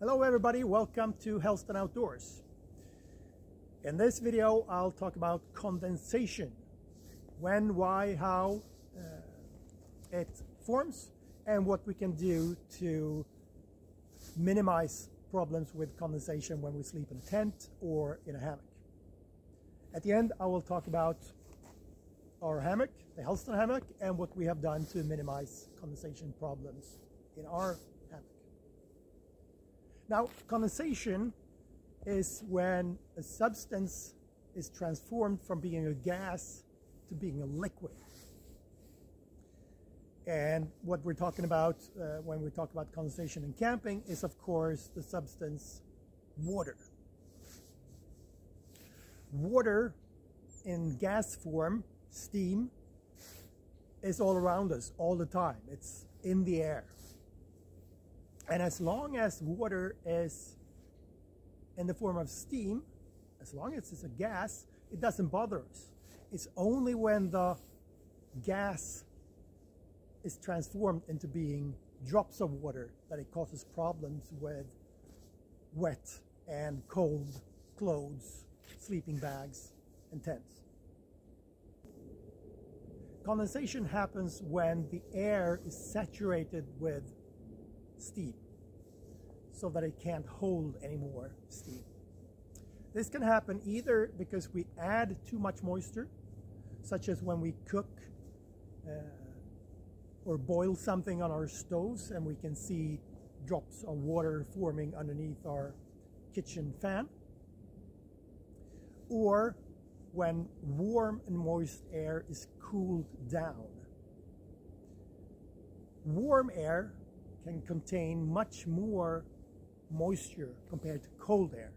Hello everybody, welcome to Helsdon Outdoors. In this video I'll talk about condensation. When, why, how uh, it forms and what we can do to minimize problems with condensation when we sleep in a tent or in a hammock. At the end I will talk about our hammock, the Helsdon hammock, and what we have done to minimize condensation problems in our now, condensation is when a substance is transformed from being a gas to being a liquid. And what we're talking about uh, when we talk about condensation in camping is, of course, the substance water. Water in gas form, steam, is all around us all the time. It's in the air. And as long as water is in the form of steam, as long as it's a gas, it doesn't bother us. It's only when the gas is transformed into being drops of water that it causes problems with wet and cold clothes, sleeping bags, and tents. Condensation happens when the air is saturated with steam so that it can't hold any more steam. This can happen either because we add too much moisture, such as when we cook uh, or boil something on our stoves and we can see drops of water forming underneath our kitchen fan, or when warm and moist air is cooled down. Warm air can contain much more moisture compared to cold air.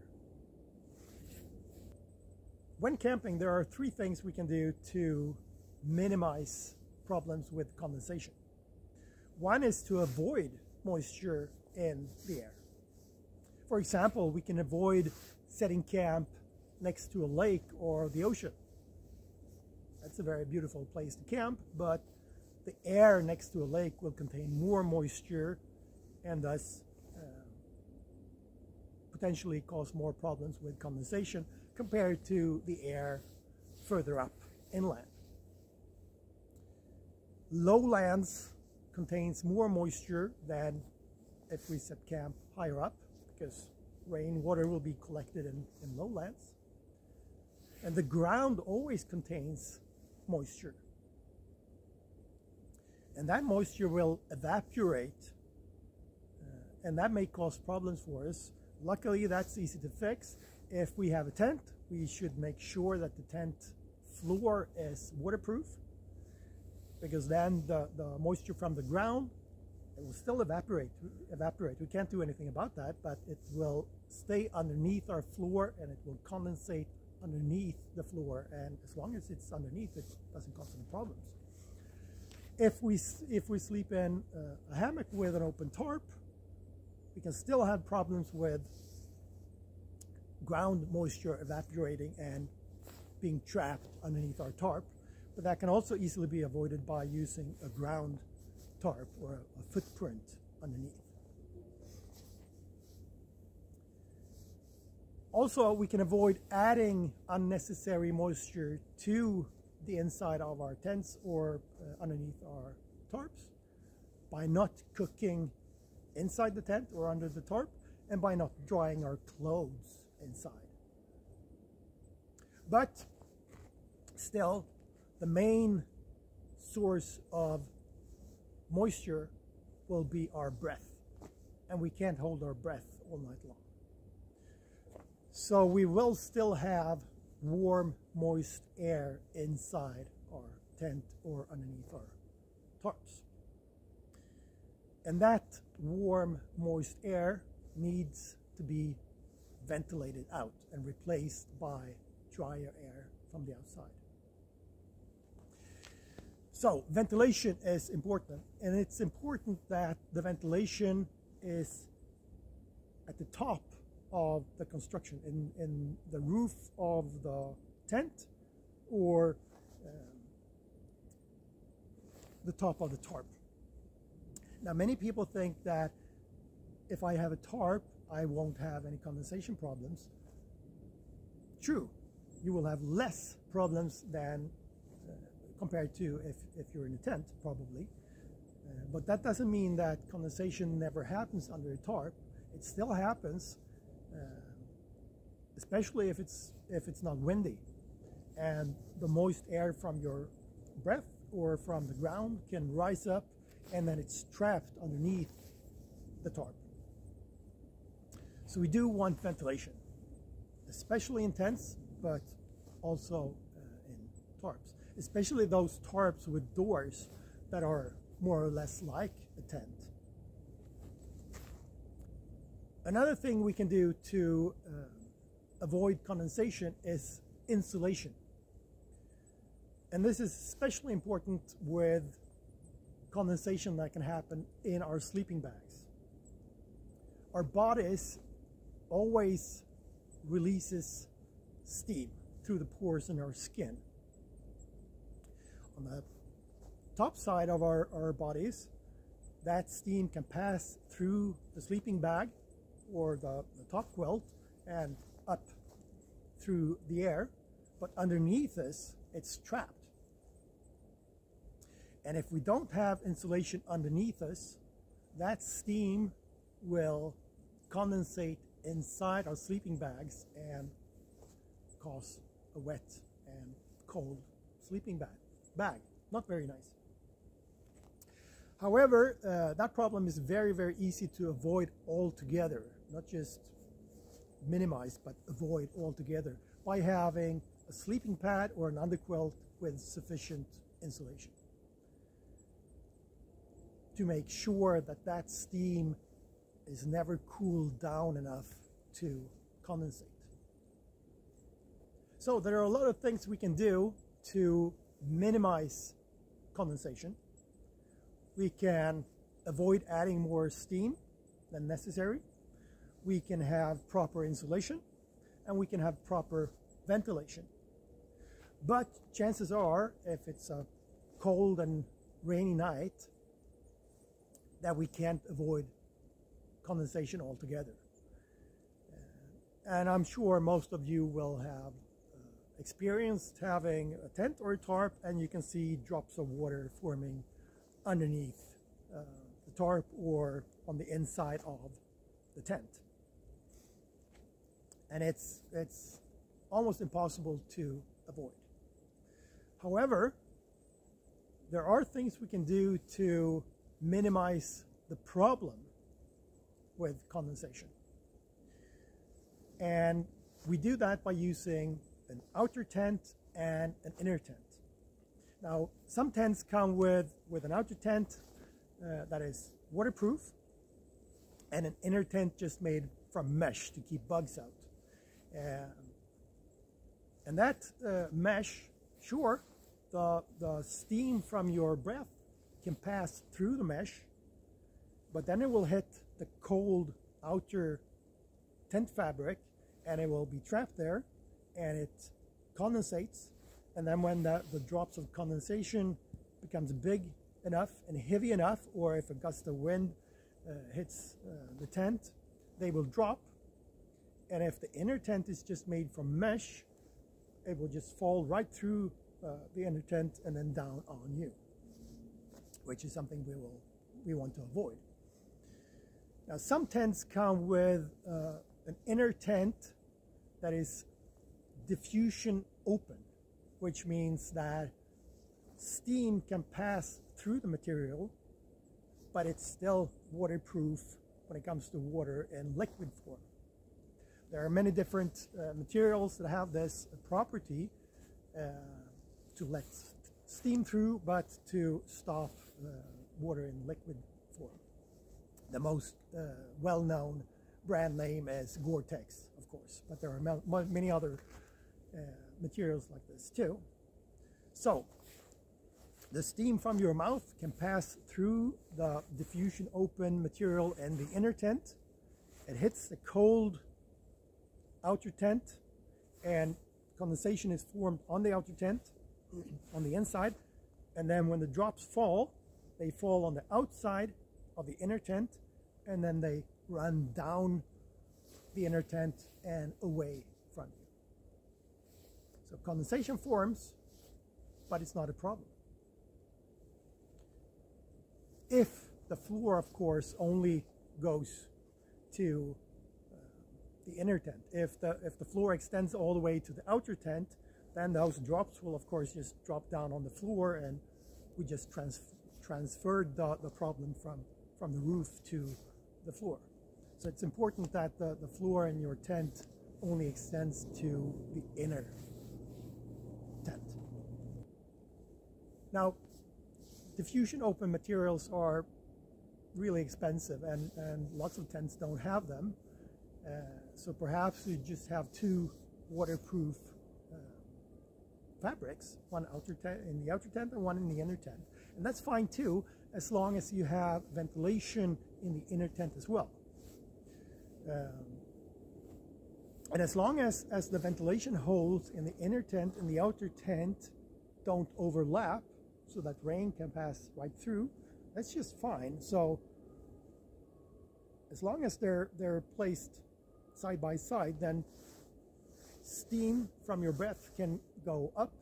When camping, there are three things we can do to minimize problems with condensation. One is to avoid moisture in the air. For example, we can avoid setting camp next to a lake or the ocean. That's a very beautiful place to camp, but the air next to a lake will contain more moisture and thus uh, potentially cause more problems with condensation compared to the air further up inland. Lowlands contains more moisture than if we set camp higher up because rainwater will be collected in, in lowlands. And the ground always contains moisture and that moisture will evaporate uh, and that may cause problems for us. Luckily, that's easy to fix. If we have a tent, we should make sure that the tent floor is waterproof because then the, the moisture from the ground it will still evaporate evaporate we can't do anything about that but it will stay underneath our floor and it will condensate underneath the floor and as long as it's underneath it doesn't cause any problems if we, if we sleep in uh, a hammock with an open tarp, we can still have problems with ground moisture evaporating and being trapped underneath our tarp. But that can also easily be avoided by using a ground tarp or a, a footprint underneath. Also, we can avoid adding unnecessary moisture to the inside of our tents or uh, underneath our tarps by not cooking inside the tent or under the tarp and by not drying our clothes inside. But still, the main source of moisture will be our breath. And we can't hold our breath all night long. So we will still have warm, moist air inside our tent or underneath our tarps. And that warm, moist air needs to be ventilated out and replaced by drier air from the outside. So ventilation is important and it's important that the ventilation is at the top of the construction in, in the roof of the tent or um, the top of the tarp. Now, many people think that if I have a tarp I won't have any condensation problems. True, you will have less problems than uh, compared to if, if you're in a tent, probably. Uh, but that doesn't mean that condensation never happens under a tarp. It still happens, especially if it's if it's not windy, and the moist air from your breath or from the ground can rise up, and then it's trapped underneath the tarp. So we do want ventilation, especially in tents, but also uh, in tarps, especially those tarps with doors that are more or less like a tent. Another thing we can do to uh, avoid condensation is insulation. And this is especially important with condensation that can happen in our sleeping bags. Our bodies always releases steam through the pores in our skin. On the top side of our, our bodies, that steam can pass through the sleeping bag or the, the top quilt and up through the air, but underneath us, it's trapped. And if we don't have insulation underneath us, that steam will condensate inside our sleeping bags and cause a wet and cold sleeping bag. bag. Not very nice. However, uh, that problem is very, very easy to avoid altogether. Not just minimize, but avoid altogether by having a sleeping pad or an underquilt with sufficient insulation to make sure that that steam is never cooled down enough to condensate. So there are a lot of things we can do to minimize condensation. We can avoid adding more steam than necessary. We can have proper insulation and we can have proper ventilation. But chances are, if it's a cold and rainy night, that we can't avoid condensation altogether. And I'm sure most of you will have uh, experienced having a tent or a tarp and you can see drops of water forming underneath uh, the tarp or on the inside of the tent. And it's, it's almost impossible to avoid. However, there are things we can do to minimize the problem with condensation. And we do that by using an outer tent and an inner tent. Now, some tents come with, with an outer tent uh, that is waterproof and an inner tent just made from mesh to keep bugs out. And that uh, mesh, sure, the, the steam from your breath can pass through the mesh, but then it will hit the cold outer tent fabric and it will be trapped there and it condensates. And then when the, the drops of condensation becomes big enough and heavy enough or if a gust of wind uh, hits uh, the tent they will drop and if the inner tent is just made from mesh it will just fall right through uh, the inner tent and then down on you which is something we will we want to avoid now some tents come with uh, an inner tent that is diffusion open, which means that steam can pass through the material, but it's still waterproof when it comes to water in liquid form. There are many different uh, materials that have this property uh, to let steam through, but to stop uh, water in liquid form. The most uh, well-known brand name is Gore-Tex, of course, but there are many other materials like this too. So, the steam from your mouth can pass through the diffusion open material in the inner tent. It hits the cold outer tent and condensation is formed on the outer tent on the inside and then when the drops fall they fall on the outside of the inner tent and then they run down the inner tent and away from you. So condensation forms, but it's not a problem. If the floor, of course, only goes to the inner tent. If the, if the floor extends all the way to the outer tent, then those drops will, of course, just drop down on the floor and we just trans transferred the, the problem from, from the roof to the floor. So it's important that the, the floor in your tent only extends to the inner tent. Now, diffusion open materials are really expensive and, and lots of tents don't have them. Uh, so perhaps you just have two waterproof uh, fabrics, one outer tent in the outer tent and one in the inner tent. And that's fine too, as long as you have ventilation in the inner tent as well. Um, and as long as, as the ventilation holes in the inner tent and the outer tent don't overlap, so that rain can pass right through, that's just fine. So as long as they're, they're placed side by side, then steam from your breath can go up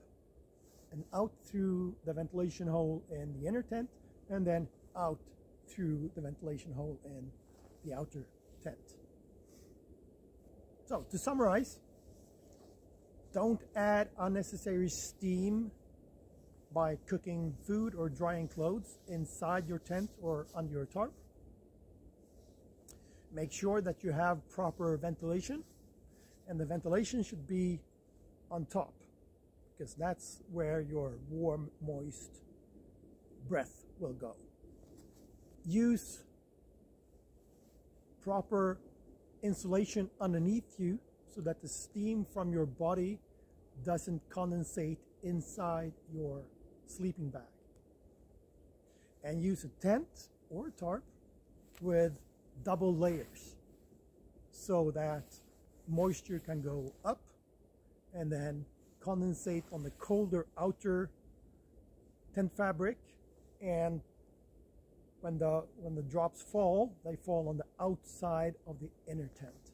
and out through the ventilation hole in the inner tent and then out through the ventilation hole in the outer tent. So to summarize, don't add unnecessary steam by cooking food or drying clothes inside your tent or under your tarp. Make sure that you have proper ventilation and the ventilation should be on top because that's where your warm, moist breath will go. Use proper insulation underneath you so that the steam from your body doesn't condensate inside your sleeping bag. And use a tent or a tarp with double layers so that moisture can go up and then condensate on the colder outer tent fabric. And when the when the drops fall they fall on the outside of the inner tent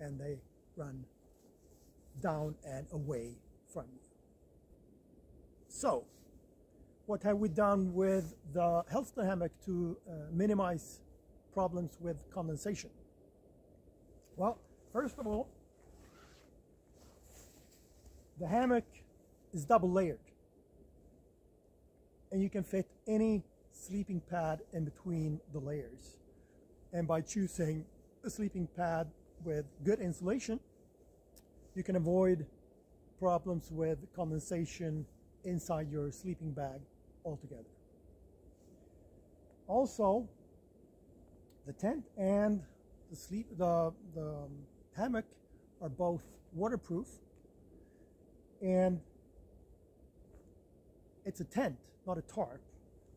and they run down and away from you. So what have we done with the Helsdon hammock to uh, minimize problems with condensation? Well, first of all, the hammock is double layered and you can fit any sleeping pad in between the layers. And by choosing a sleeping pad with good insulation, you can avoid problems with condensation inside your sleeping bag altogether. Also, the tent and the sleep the, the hammock are both waterproof and it's a tent, not a tarp.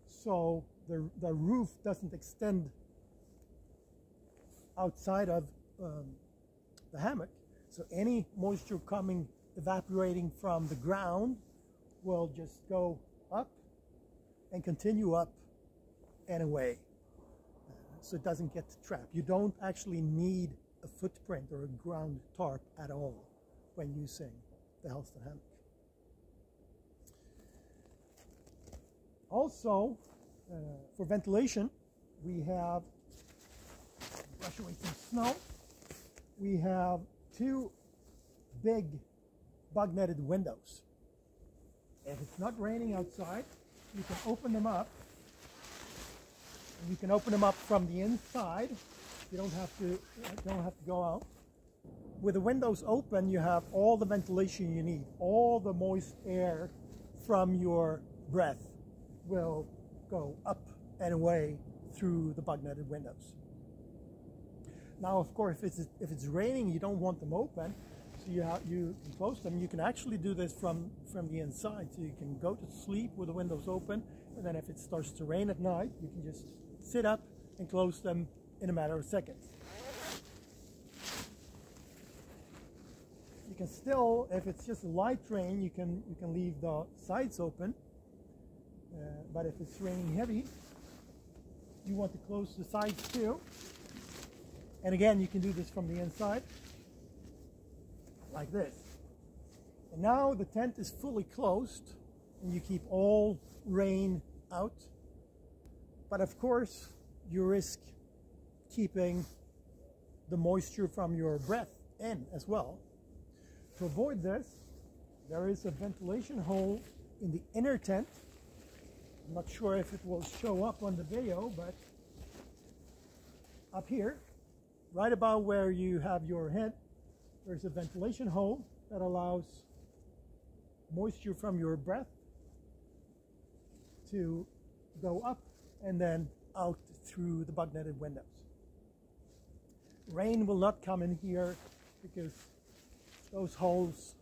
So the, the roof doesn't extend outside of um, the hammock. So any moisture coming, evaporating from the ground will just go up and continue up and away so it doesn't get trapped. You don't actually need a footprint or a ground tarp at all when using the Helsdon hammock. Also, uh, for ventilation, we have, brush away some snow, we have two big bug netted windows. If it's not raining outside, you can open them up. You can open them up from the inside. You don't have to don't have to go out. With the windows open, you have all the ventilation you need. All the moist air from your breath will go up and away through the bug netted windows. Now, of course, if it's, if it's raining, you don't want them open, so you, have, you close them. You can actually do this from, from the inside. So you can go to sleep with the windows open, and then if it starts to rain at night, you can just sit up and close them in a matter of seconds. You can still, if it's just a light rain, you can, you can leave the sides open. Uh, but if it's raining heavy, you want to close the sides too. And again, you can do this from the inside, like this. And now the tent is fully closed, and you keep all rain out. But of course, you risk keeping the moisture from your breath in as well. To avoid this, there is a ventilation hole in the inner tent. I'm not sure if it will show up on the video, but up here, right about where you have your head, there's a ventilation hole that allows moisture from your breath to go up and then out through the bug netted windows. Rain will not come in here because those holes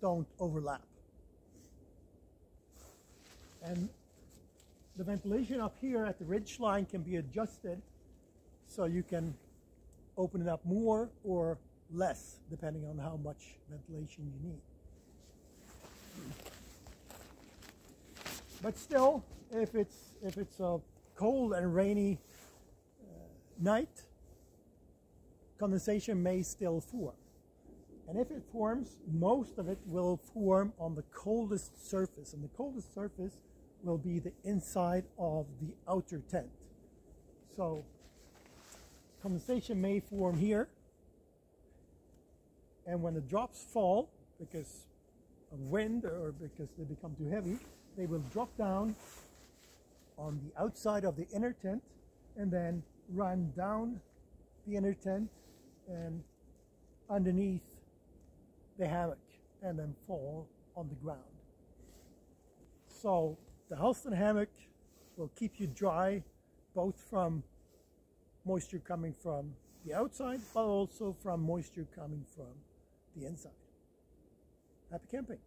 don't overlap. And the ventilation up here at the ridge line can be adjusted so you can open it up more or less depending on how much ventilation you need. But still, if it's if it's a cold and rainy uh, night, condensation may still form. And if it forms, most of it will form on the coldest surface. And the coldest surface will be the inside of the outer tent. So condensation may form here. And when the drops fall, because of wind or because they become too heavy, they will drop down on the outside of the inner tent and then run down the inner tent and underneath the hammock and then fall on the ground. So the Helsdon hammock will keep you dry both from moisture coming from the outside but also from moisture coming from the inside. Happy camping!